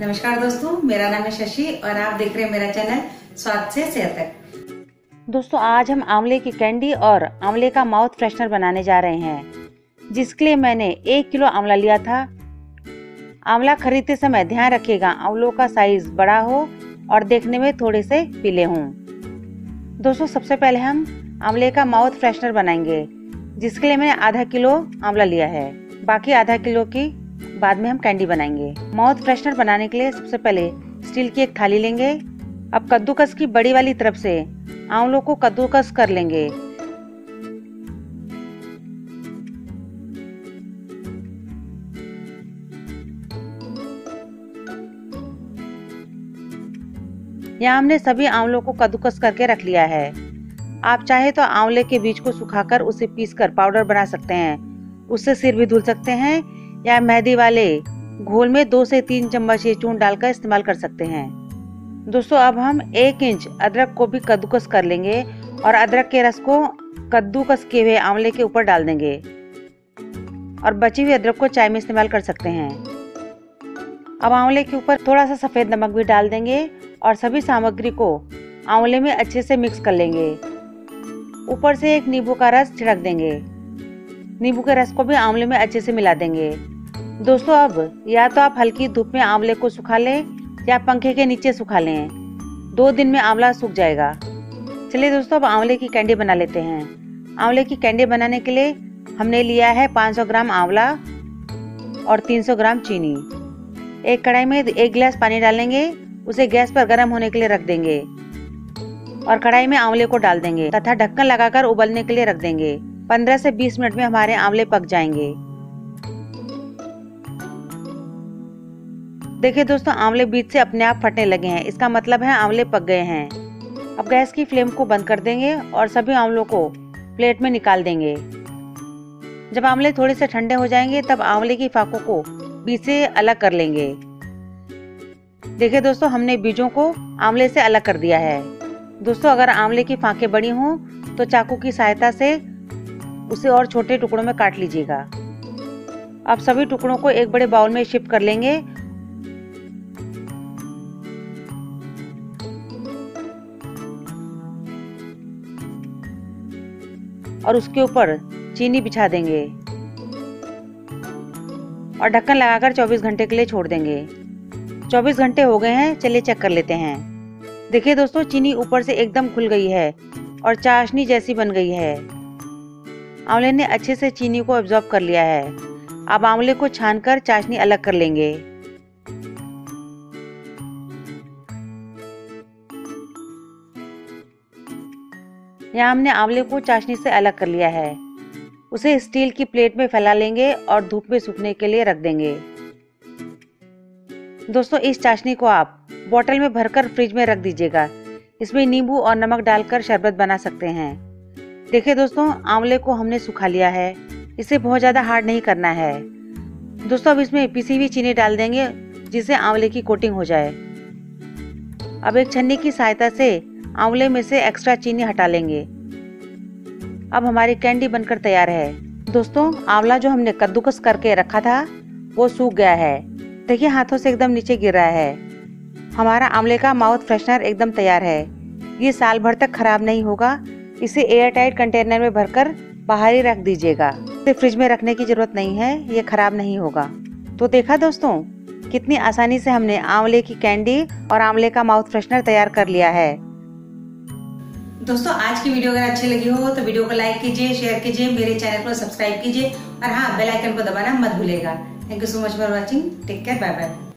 नमस्कार दोस्तों, मेरा नाम है शशि और आप देख रहे हैं मेरा चैनल स्वाद से सेहत तक। दोस्तों, आज हम आंवले की कैंडी और आंवले का माउथ फ्रेशनर बनाने जा रहे हैं, जिसके लिए मैंने एक किलो आंवला लिया था। आंवला खरीदते समय ध्यान रखिएगा, आंवलों का साइज़ बड़ा हो और देखने में थोड़े से पीले हों। दोस्तों, सबसे पहले हम आंवले का माउथ फ्रेशनर बनाएँगे, जिसके लिए मैंने आधा किलो आंवला लिया है। बाकी आधा किलो की बाद में हम कैंडी बनाएँगे। माउथ फ्रेशनर बनाने के लिए सबसे पहले स्टील की एक थाली लेंगे। अब कद्दूकस की बड़ी वाली तरफ़ से आंवलों को कद्दूकस कर लेंगे। यहाँ हमने सभी आंवलों को कद्दूकस करके रख लिया है। आप चाहे तो आंवले के बीज को सुखाकर उसे पीसकर पाउडर बना सकते हैं। उससे सिर भी धुल सकते हैं। या मेहंदी वाले घोल में दो से तीन चम्मच ये चून डालकर इस्तेमाल कर सकते हैं। दोस्तों, अब हम एक इंच अदरक को भी कद्दूकस कर लेंगे और अदरक के रस को कद्दूकस किए हुए आंवले के ऊपर डाल देंगे और बची हुई अदरक को चाय में इस्तेमाल कर सकते हैं। अब आंवले के ऊपर थोड़ा सा सफ़ेद नमक भी डाल देंगे और सभी सामग्री को आंवले में अच्छे से मिक्स कर लेंगे। ऊपर से एक नींबू का रस छिड़क देंगे। नींबू के रस को भी आंवले में अच्छे से मिला देंगे। दोस्तों, अब या तो आप हल्की धूप में आंवले को सुखा लें या पंखे के नीचे सुखा लें। दो दिन में आंवला सूख जाएगा। चलिए दोस्तों, अब आंवले की कैंडी बना लेते हैं। आंवले की कैंडी बनाने के लिए हमने लिया है 500 ग्राम आंवला और 300 ग्राम चीनी। एक कढ़ाई में एक गिलास पानी डालेंगे, उसे गैस पर गर्म होने के लिए रख देंगे और कढ़ाई में आंवले को डाल देंगे तथा ढक्कन लगाकर उबलने के लिए रख देंगे। 15 से 20 मिनट में हमारे आंवले पक जाएँगे। देखिए दोस्तों, आंवले बीच से अपने आप फटने लगे हैं। इसका मतलब है आंवले पक गए हैं। अब गैस की फ्लेम को बंद कर देंगे और सभी आंवलों को प्लेट में निकाल देंगे। जब आंवले थोड़े से ठंडे हो जाएँगे, तब आंवले की फाकों को बीज से अलग कर लेंगे। देखिए दोस्तों, हमने बीजों को आंवले से अलग कर दिया है। दोस्तों, अगर आंवले की फांकें बड़ी हों तो चाकू की सहायता से उसे और छोटे टुकड़ों में काट लीजिएगा। अब सभी टुकड़ों को एक बड़े बाउल में शिफ्ट कर लेंगे। और उसके ऊपर चीनी बिछा देंगे। और ढक्कन लगाकर 24 घंटे के लिए छोड़ देंगे। 24 घंटे हो गए हैं, चलिए चेक कर लेते हैं। देखिए दोस्तों, चीनी ऊपर से एकदम खुल गई है और चाशनी जैसी बन गई है। आंवले ने अच्छे से चीनी को एब्जॉर्ब कर लिया है। अब आंवले को छानकर चाशनी अलग कर लेंगे। यहाँ हमने आंवले को चाशनी से अलग कर लिया है। उसे स्टील की प्लेट में फैला लेंगे और धूप में सूखने के लिए रख देंगे। दोस्तों, इस चाशनी को आप बोतल में भरकर फ्रिज में रख दीजिएगा। इसमें नींबू और नमक डालकर शरबत बना सकते हैं। देखिए दोस्तों, आंवले को हमने सुखा लिया है। इसे बहुत ज़्यादा हार्ड नहीं करना है। दोस्तों, अब इसमें पिसी हुई चीनी डाल देंगे, जिससे आंवले की कोटिंग हो जाए। अब एक छन्नी की सहायता से आंवले में से एक्स्ट्रा चीनी हटा लेंगे। अब हमारी कैंडी बनकर तैयार है। दोस्तों, आंवला जो हमने कद्दूकस करके रखा था, वो सूख गया है। देखिए, हाथों से एकदम नीचे गिर रहा है। हमारा आंवले का माउथ फ्रेशनर एकदम तैयार है। ये साल भर तक खराब नहीं होगा। इसे एयर टाइट कंटेनर में भरकर बाहर ही रख दीजिएगा। इसे फ्रिज में रखने की ज़रूरत नहीं है, ये खराब नहीं होगा। तो देखा दोस्तों, कितनी आसानी से हमने आंवले की कैंडी और आंवले का माउथ फ्रेशनर तैयार कर लिया है। दोस्तों, आज की वीडियो अगर अच्छी लगी हो तो वीडियो को लाइक कीजिए शेयर कीजिए, मेरे चैनल को सब्सक्राइब कीजिए और हाँ बेल आइकन को दबाना मत भूलेगा thank you so much for watching take care bye bye